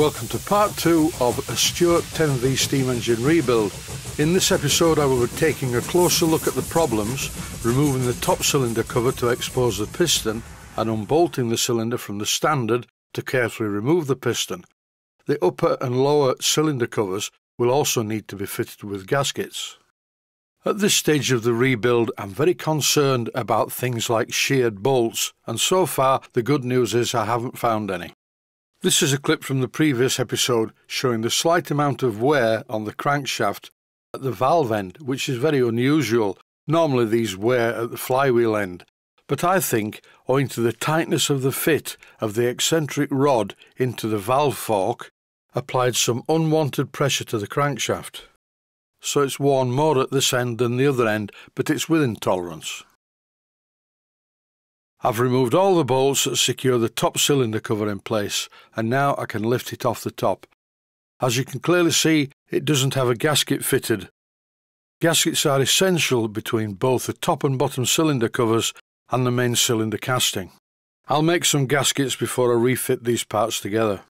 Welcome to part two of a Stuart 10V steam engine rebuild. In this episode I will be taking a closer look at the problems, removing the top cylinder cover to expose the piston and unbolting the cylinder from the standard to carefully remove the piston. The upper and lower cylinder covers will also need to be fitted with gaskets. At this stage of the rebuild I'm very concerned about things like sheared bolts and so far the good news is I haven't found any. This is a clip from the previous episode showing the slight amount of wear on the crankshaft at the valve end, which is very unusual. Normally these wear at the flywheel end, but I think, owing to the tightness of the fit of the eccentric rod into the valve fork, applied some unwanted pressure to the crankshaft. So it's worn more at this end than the other end, but it's within tolerance. I've removed all the bolts that secure the top cylinder cover in place and now I can lift it off the top. As you can clearly see it doesn't have a gasket fitted. Gaskets are essential between both the top and bottom cylinder covers and the main cylinder casting. I'll make some gaskets before I refit these parts together.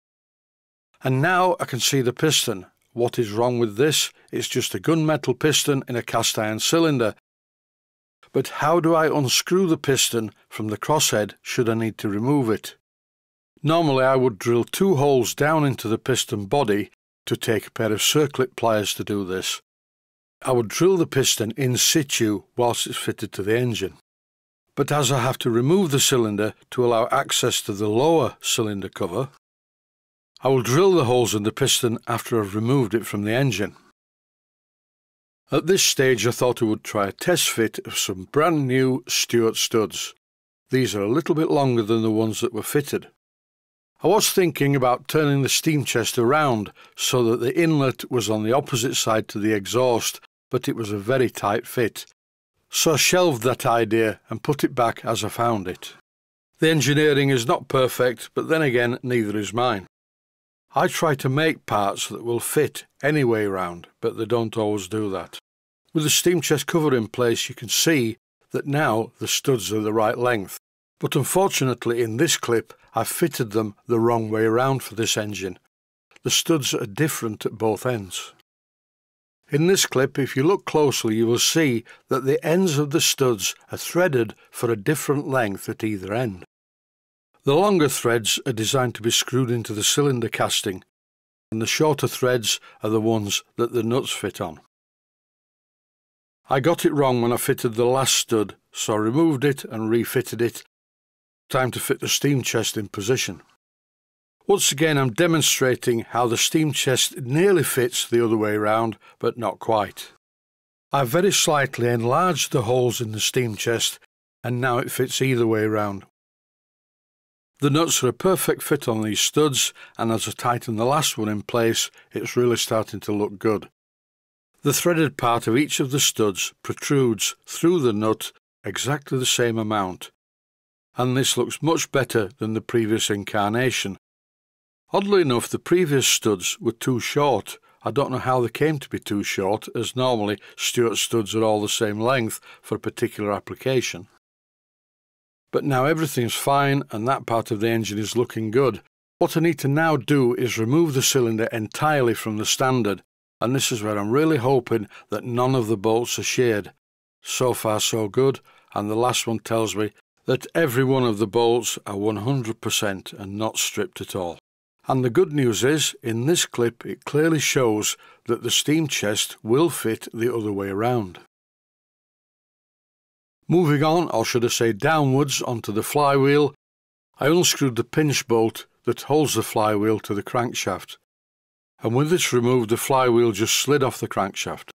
And now I can see the piston. What is wrong with this? It's just a gunmetal piston in a cast iron cylinder but how do I unscrew the piston from the crosshead should I need to remove it? Normally I would drill two holes down into the piston body to take a pair of circlip pliers to do this. I would drill the piston in situ whilst it's fitted to the engine. But as I have to remove the cylinder to allow access to the lower cylinder cover, I will drill the holes in the piston after I've removed it from the engine. At this stage I thought I would try a test fit of some brand new Stuart studs. These are a little bit longer than the ones that were fitted. I was thinking about turning the steam chest around so that the inlet was on the opposite side to the exhaust, but it was a very tight fit. So I shelved that idea and put it back as I found it. The engineering is not perfect, but then again, neither is mine. I try to make parts that will fit any way round, but they don't always do that. With the steam chest cover in place you can see that now the studs are the right length, but unfortunately in this clip I've fitted them the wrong way around for this engine. The studs are different at both ends. In this clip if you look closely you will see that the ends of the studs are threaded for a different length at either end. The longer threads are designed to be screwed into the cylinder casting, and the shorter threads are the ones that the nuts fit on. I got it wrong when I fitted the last stud, so I removed it and refitted it. Time to fit the steam chest in position. Once again I'm demonstrating how the steam chest nearly fits the other way round, but not quite. I've very slightly enlarged the holes in the steam chest and now it fits either way round. The nuts are a perfect fit on these studs and as I tighten the last one in place it's really starting to look good. The threaded part of each of the studs protrudes through the nut exactly the same amount and this looks much better than the previous incarnation. Oddly enough the previous studs were too short. I don't know how they came to be too short as normally Stuart studs are all the same length for a particular application. But now everything's fine and that part of the engine is looking good. What I need to now do is remove the cylinder entirely from the standard, and this is where I'm really hoping that none of the bolts are sheared. So far so good, and the last one tells me that every one of the bolts are 100% and not stripped at all. And the good news is, in this clip it clearly shows that the steam chest will fit the other way around. Moving on, or should I say downwards, onto the flywheel, I unscrewed the pinch bolt that holds the flywheel to the crankshaft. And with this removed, the flywheel just slid off the crankshaft.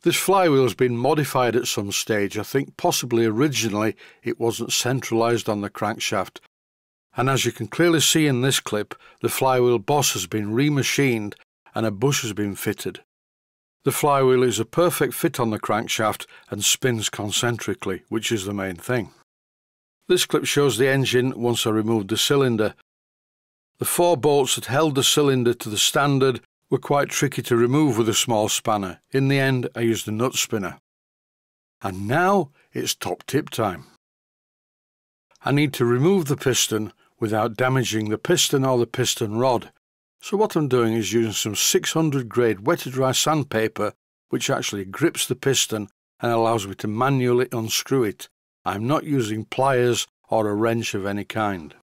This flywheel has been modified at some stage. I think possibly originally it wasn't centralised on the crankshaft. And as you can clearly see in this clip, the flywheel boss has been remachined and a bush has been fitted. The flywheel is a perfect fit on the crankshaft and spins concentrically, which is the main thing. This clip shows the engine once I removed the cylinder. The four bolts that held the cylinder to the standard were quite tricky to remove with a small spanner. In the end, I used a nut spinner. And now it's top tip time. I need to remove the piston without damaging the piston or the piston rod. So what I'm doing is using some 600 grade Wet-and-Dry sandpaper which actually grips the piston and allows me to manually unscrew it. I'm not using pliers or a wrench of any kind.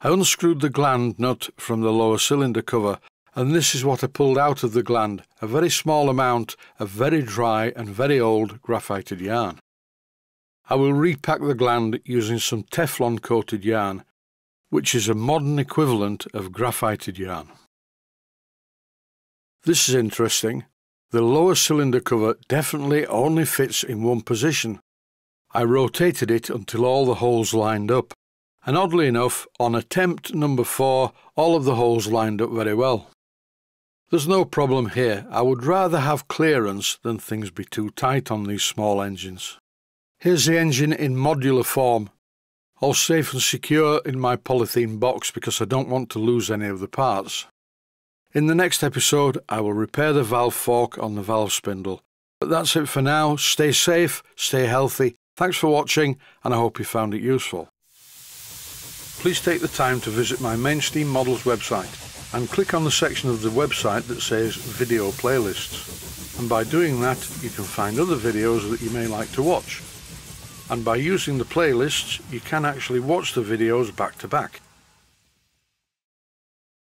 I unscrewed the gland nut from the lower cylinder cover and this is what I pulled out of the gland, a very small amount of very dry and very old graphited yarn. I will repack the gland using some Teflon coated yarn, which is a modern equivalent of graphited yarn. This is interesting. The lower cylinder cover definitely only fits in one position. I rotated it until all the holes lined up, and oddly enough, on attempt number 4, all of the holes lined up very well. There's no problem here, I would rather have clearance than things be too tight on these small engines. Here's the engine in modular form, all safe and secure in my polythene box because I don't want to lose any of the parts. In the next episode I will repair the valve fork on the valve spindle. But that's it for now, stay safe, stay healthy, thanks for watching and I hope you found it useful. Please take the time to visit my Mainsteam Models website and click on the section of the website that says Video Playlists. And by doing that, you can find other videos that you may like to watch. And by using the playlists, you can actually watch the videos back to back.